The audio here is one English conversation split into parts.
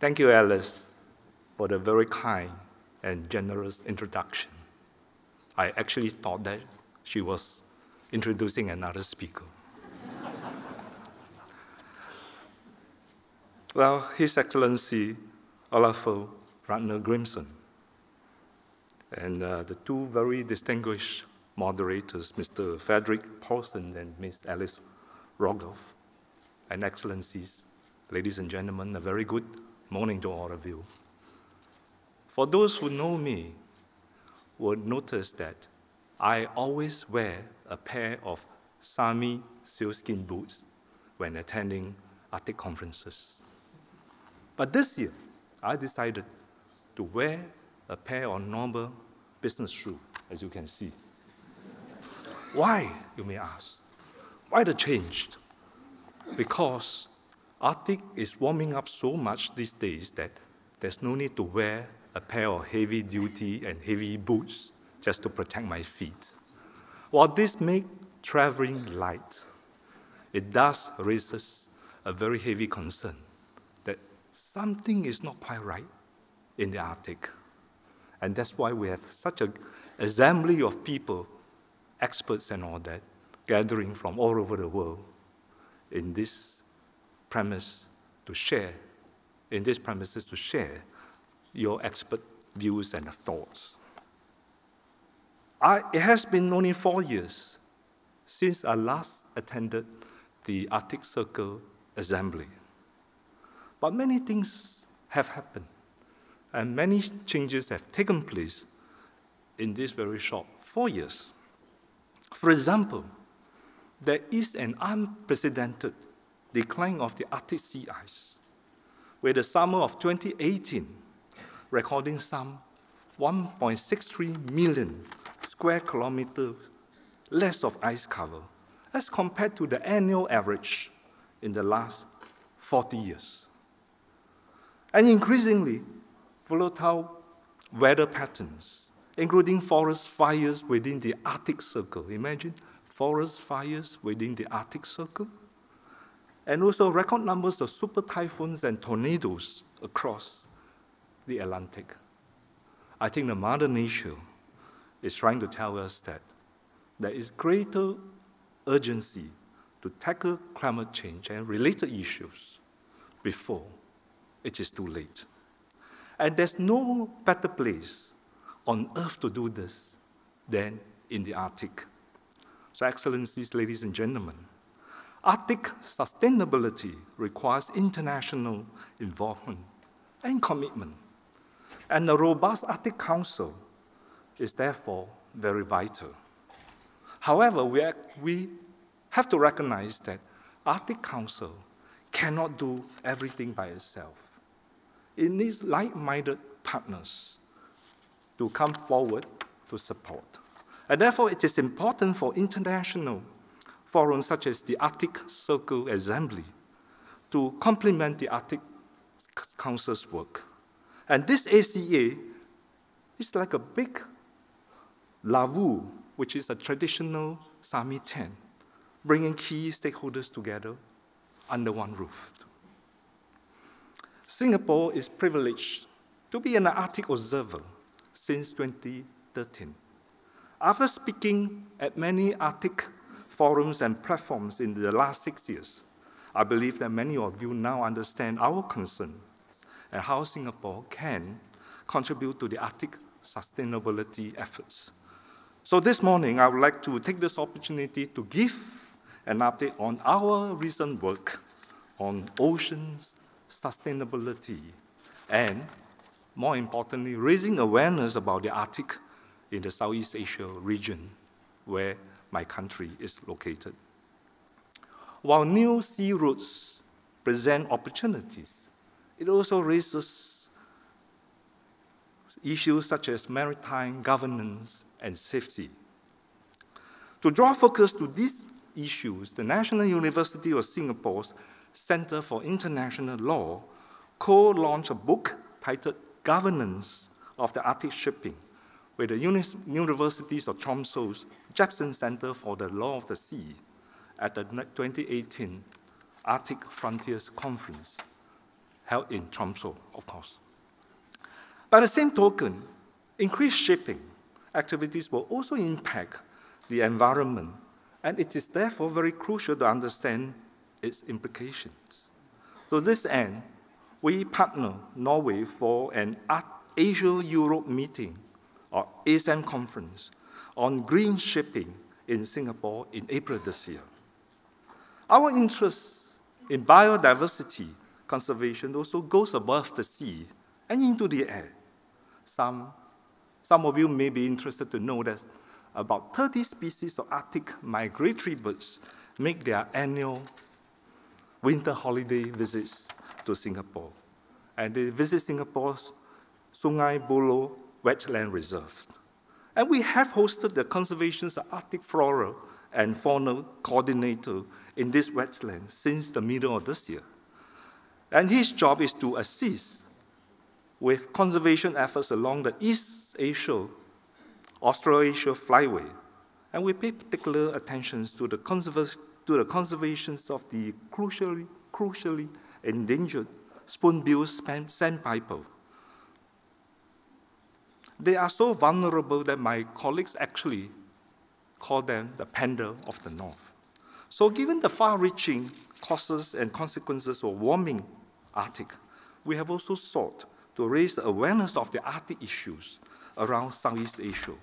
Thank you, Alice, for the very kind and generous introduction. I actually thought that she was introducing another speaker. well, His Excellency Olafur Ragnar Grimsson, and uh, the two very distinguished moderators, Mr. Frederik Paulsen and Ms. Alice Rogoff, and Excellencies, ladies and gentlemen, a very good morning to all of you. For those who know me, would notice that I always wear a pair of Sami sealskin boots when attending Arctic conferences. But this year, I decided to wear a pair of normal business shoes, as you can see. Why, you may ask? Why the change? Because Arctic is warming up so much these days that there's no need to wear a pair of heavy duty and heavy boots just to protect my feet. While this makes traveling light, it does raises a very heavy concern that something is not quite right in the Arctic. And that's why we have such an assembly of people, experts and all that, gathering from all over the world in this premise to share, in this premises to share your expert views and thoughts. I, it has been only four years since I last attended the Arctic Circle Assembly. But many things have happened. And many changes have taken place in this very short four years. For example, there is an unprecedented decline of the Arctic sea ice, where the summer of 2018 recording some 1.63 million square kilometers less of ice cover as compared to the annual average in the last 40 years. And increasingly, volatile weather patterns, including forest fires within the Arctic Circle. Imagine forest fires within the Arctic Circle. And also record numbers of super typhoons and tornadoes across the Atlantic. I think the Mother Nature is trying to tell us that there is greater urgency to tackle climate change and related issues before it is too late. And there's no better place on earth to do this than in the Arctic. So, Excellencies, ladies and gentlemen, Arctic sustainability requires international involvement and commitment. And a robust Arctic Council is therefore very vital. However, we, we have to recognize that Arctic Council cannot do everything by itself. It needs like minded partners to come forward to support. And therefore, it is important for international forums such as the Arctic Circle Assembly to complement the Arctic Council's work. And this ACA is like a big lavvu, which is a traditional Sami tent, bringing key stakeholders together under one roof. Singapore is privileged to be an Arctic observer since 2013. After speaking at many Arctic forums and platforms in the last six years, I believe that many of you now understand our concern and how Singapore can contribute to the Arctic sustainability efforts. So this morning, I would like to take this opportunity to give an update on our recent work on oceans sustainability, and more importantly, raising awareness about the Arctic in the Southeast Asia region where my country is located. While new sea routes present opportunities, it also raises issues such as maritime governance and safety. To draw focus to these issues, the National University of Singapore's Center for International Law co-launched a book titled Governance of the Arctic Shipping with the Universities of Tromsø's Jebsen Center for the Law of the Sea at the 2018 Arctic Frontiers Conference. held in Tromsø, of course. By the same token, increased shipping activities will also impact the environment, and it is therefore very crucial to understand its implications. To this end, we partner Norway for an Asia-Europe meeting, ASEM conference, on green shipping in Singapore in April this year. Our interest in biodiversity conservation also goes above the sea and into the air. Some, some of you may be interested to know that about 30 species of Arctic migratory birds make their annual winter holiday visits to Singapore. And they visit Singapore's Sungai Buloh Wetland Reserve. And we have hosted the conservation of Arctic flora and fauna coordinator in this wetland since the middle of this year. And his job is to assist with conservation efforts along the East Asia, Australasia flyway. And we pay particular attention to the, conserva to the conservation of the crucially, crucially endangered spoonbill sandpiper. They are so vulnerable that my colleagues actually call them the panda of the North. So given the far-reaching causes and consequences of warming Arctic, we have also sought to raise the awareness of the Arctic issues around Southeast Asia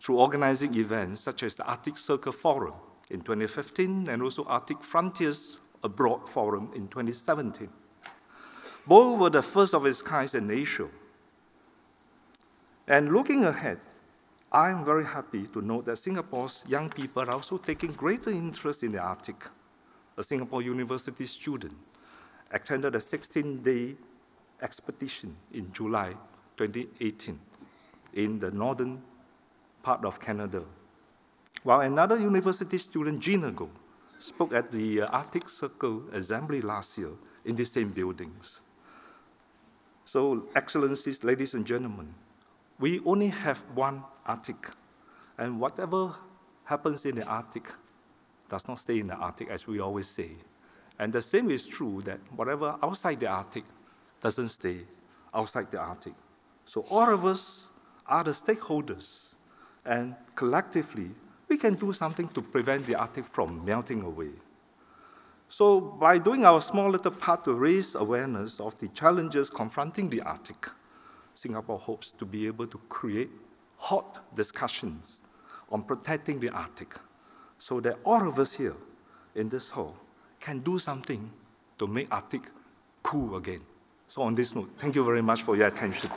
through organizing events such as the Arctic Circle Forum in 2015 and also Arctic Frontiers Abroad Forum in 2017. Both were the first of its kind in Asia. And looking ahead, I am very happy to note that Singapore's young people are also taking greater interest in the Arctic. A Singapore University student attended a 16-day expedition in July 2018 in the northern part of Canada, while another university student, Gina Go, spoke at the Arctic Circle Assembly last year in the same buildings. So, excellencies, ladies and gentlemen, we only have one Arctic, and whatever happens in the Arctic does not stay in the Arctic, as we always say. And the same is true that whatever outside the Arctic doesn't stay outside the Arctic. So all of us are the stakeholders, and collectively, we can do something to prevent the Arctic from melting away. So by doing our small little part to raise awareness of the challenges confronting the Arctic, Singapore hopes to be able to create hot discussions on protecting the Arctic so that all of us here in this hall can do something to make Arctic cool again. So on this note, thank you very much for your attention.